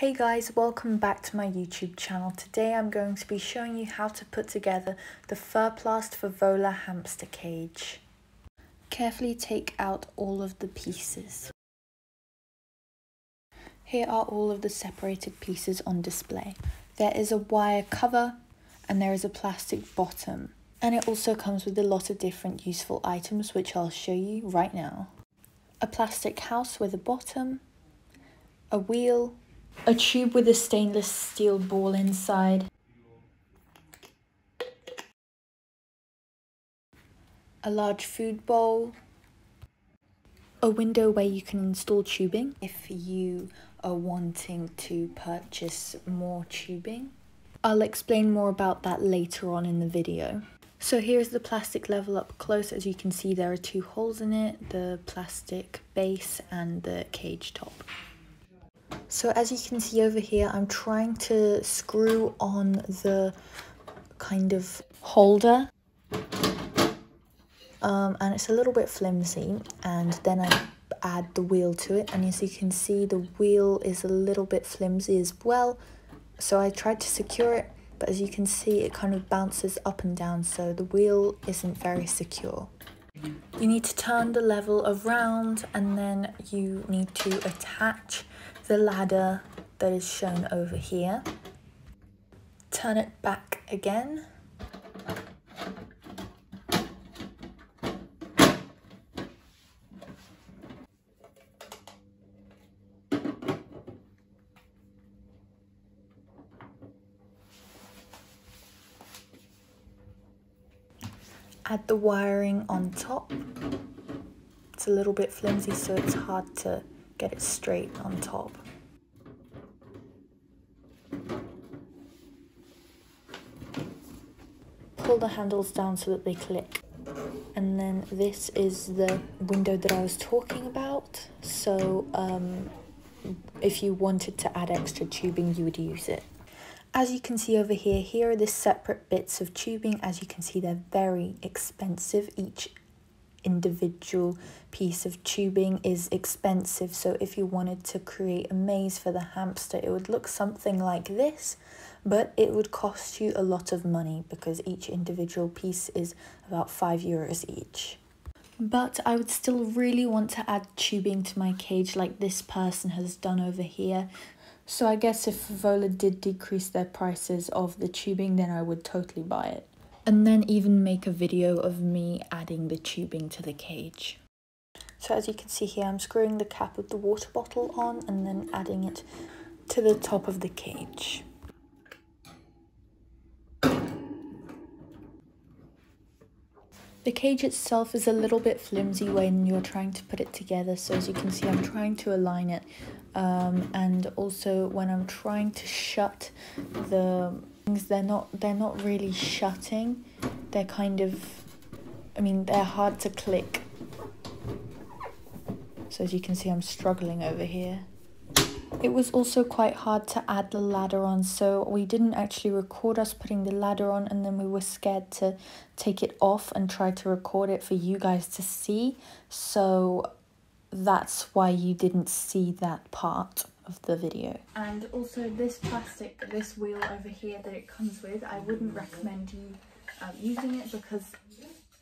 Hey guys, welcome back to my YouTube channel. Today I'm going to be showing you how to put together the Ferplast Favola hamster cage. Carefully take out all of the pieces. Here are all of the separated pieces on display. There is a wire cover and there is a plastic bottom. And it also comes with a lot of different useful items which I'll show you right now. A plastic house with a bottom, a wheel, a tube with a stainless steel ball inside, a large food bowl, a window where you can install tubing if you are wanting to purchase more tubing. I'll explain more about that later on in the video. So here's the plastic level up close. As you can see, there are two holes in it, the plastic base and the cage top. So as you can see over here, I'm trying to screw on the kind of holder. Um, and it's a little bit flimsy and then I add the wheel to it and as you can see the wheel is a little bit flimsy as well so I tried to secure it but as you can see it kind of bounces up and down so the wheel isn't very secure. You need to turn the level around and then you need to attach the ladder that is shown over here. Turn it back again. Add the wiring on top. It's a little bit flimsy so it's hard to get it straight on top. Pull the handles down so that they click. And then this is the window that I was talking about. So um, if you wanted to add extra tubing, you would use it. As you can see over here, here are the separate bits of tubing. As you can see, they're very expensive. Each individual piece of tubing is expensive so if you wanted to create a maze for the hamster it would look something like this but it would cost you a lot of money because each individual piece is about 5 euros each. But I would still really want to add tubing to my cage like this person has done over here. So I guess if Vola did decrease their prices of the tubing then I would totally buy it and then even make a video of me adding the tubing to the cage. So as you can see here, I'm screwing the cap of the water bottle on and then adding it to the top of the cage. The cage itself is a little bit flimsy when you're trying to put it together. So as you can see, I'm trying to align it. Um, and also when I'm trying to shut the they're not they're not really shutting. They're kind of I mean they're hard to click. So as you can see I'm struggling over here. It was also quite hard to add the ladder on so we didn't actually record us putting the ladder on and then we were scared to take it off and try to record it for you guys to see. So that's why you didn't see that part of the video. And also this plastic, this wheel over here that it comes with, I wouldn't recommend you um, using it because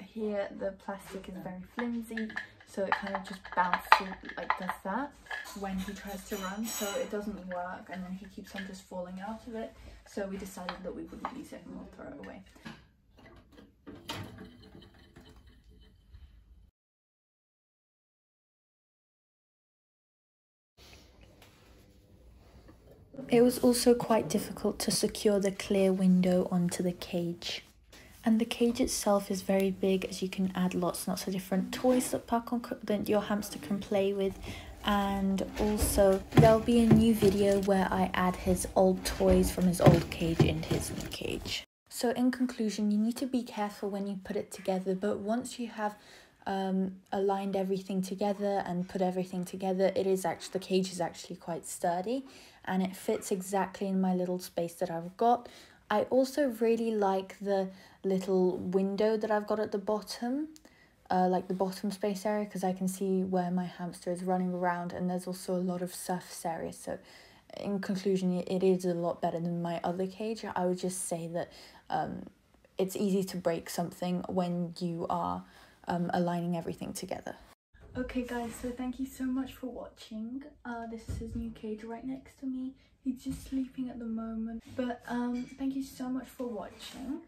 here the plastic is very flimsy so it kind of just bounces like does that when he tries to run so it doesn't work and then he keeps on just falling out of it so we decided that we wouldn't use it and we'll throw it away. It was also quite difficult to secure the clear window onto the cage. And the cage itself is very big as you can add lots and lots of different toys that that your hamster can play with. And also there'll be a new video where I add his old toys from his old cage into his new cage. So in conclusion, you need to be careful when you put it together, but once you have um, aligned everything together and put everything together, it is actually, the cage is actually quite sturdy and it fits exactly in my little space that I've got. I also really like the little window that I've got at the bottom, uh, like the bottom space area, because I can see where my hamster is running around and there's also a lot of surface area, so in conclusion, it is a lot better than my other cage. I would just say that um, it's easy to break something when you are um, aligning everything together. Okay guys, so thank you so much for watching. Uh, this is his new cage right next to me. He's just sleeping at the moment. But um, thank you so much for watching.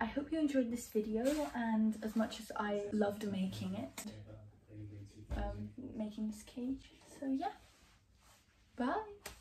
I hope you enjoyed this video and as much as I loved making it, um, making this cage. So yeah, bye!